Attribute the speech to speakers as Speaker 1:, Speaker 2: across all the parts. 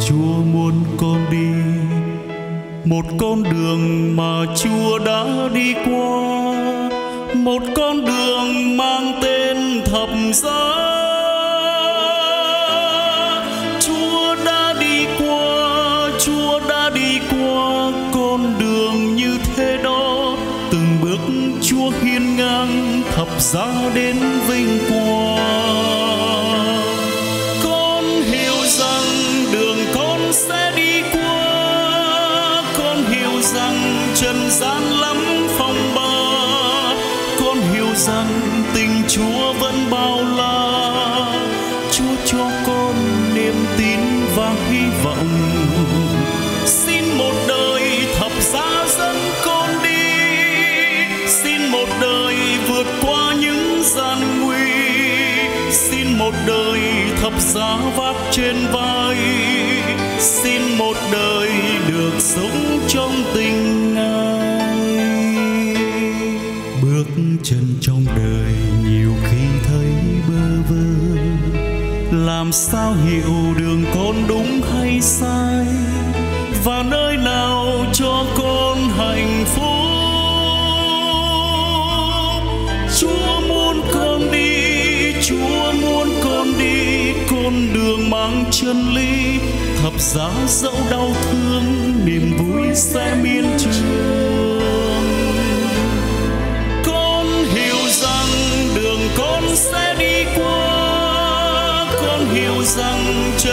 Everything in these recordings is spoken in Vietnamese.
Speaker 1: Chúa muốn con đi, một con đường mà Chúa đã đi qua, một con đường mang tên thập giá. Chúa đã đi qua, Chúa đã đi qua con đường như thế đó. Từng bước Chúa hiên ngang thập giá đến vinh quang. Rằng tình chúa vẫn bao la. Chúa cho con niềm tin và hy vọng. Xin một đời thập giá dẫn con đi. Xin một đời vượt qua những gian nguy. Xin một đời thập giá vác trên vai. Xin một đời được sống trong tình ngài. Bước chân làm sao hiểu đường con đúng hay sai? Và nơi nào cho con hạnh phúc? Chúa muốn con đi, chúa muốn con đi, con đường mang chân lý thập giá dẫu đau thương, niềm vui sẽ miên trường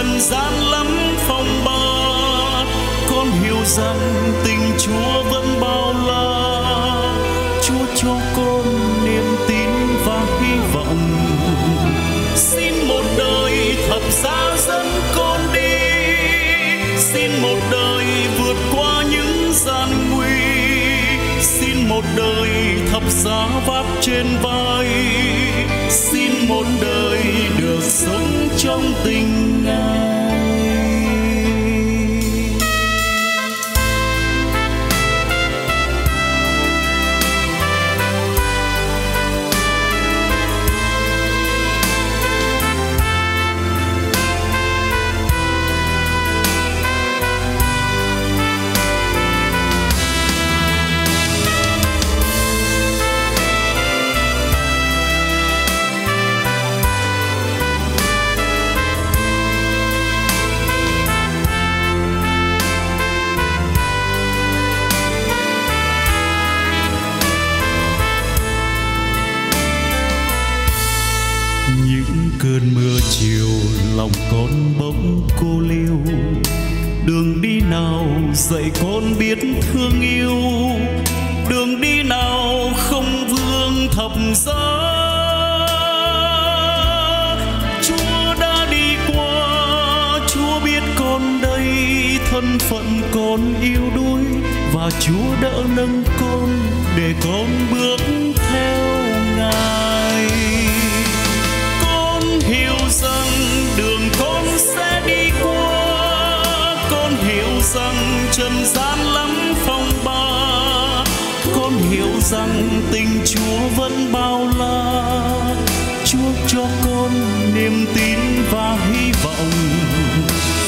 Speaker 1: trần gian lắm phong ba. Con hiểu rằng tình chúa vẫn một đời thập giá vác trên vai. Xin một đời được sống trong tình ngài những cơn mưa chiều lòng con bỗng cô liêu. Đường đi nào dạy con biết thương yêu, đường đi nào không vương thập giá. Chúa đã đi qua, chúa biết con đây, thân phận con yêu đuối, và chúa đỡ nâng con để con bước theo ngài. Trần gian lắm phong ba. Con hiểu rằng tình chúa vẫn bao la. Chúa cho con niềm tin và hy vọng.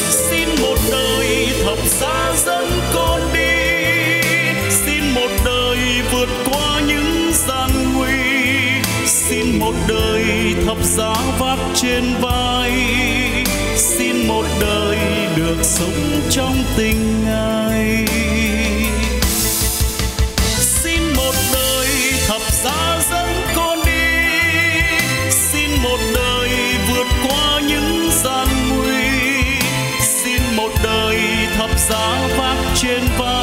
Speaker 1: Xin một đời thập giá dẫn con đi. Xin một đời vượt qua những gian nguy. Xin một đời thập giá vác trên vai. Xin một đời được sống trong tình ai. Xin một đời thập giá dẫn con đi. Xin một đời vượt qua những gian nguy. Xin một đời thập giá vác trên vai